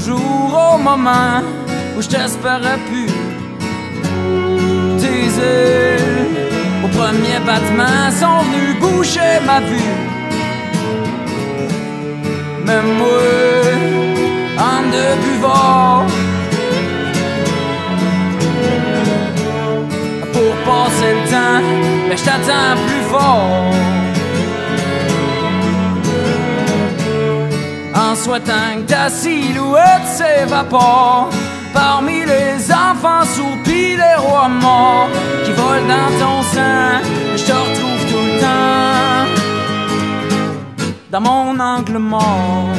toujours au moment où je t'espérais plus. Tes ailes, au premier battement, sont venus boucher ma vue. Même moi, en deux buvards, pour passer le temps, mais je t'attends plus fort. En souhaitant que ta silhouette s'évapore Parmi les enfants soupis, les rois morts Qui volent dans ton sein, je te retrouve tout le temps Dans mon angle mort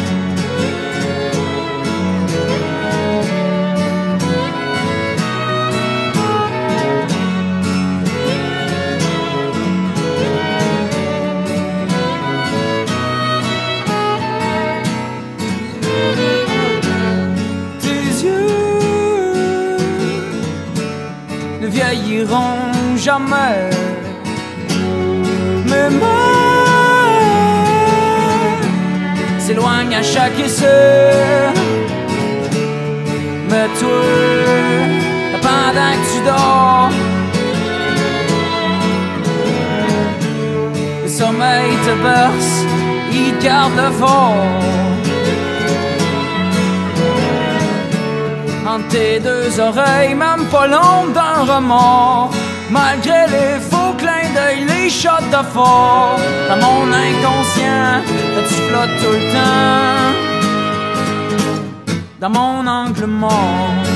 ne vieilliront jamais. Mes mains s'éloignent à chaque essai. Mais toi, pendant que tu dors, le sommeil te berce, il garde fort. Entre tes deux oreilles, même pas l'ombre d'un remords. Malgré les faux clins d'œil, les shots de. Dans mon inconscient, là, tu flottes tout le temps. Dans mon angle mort.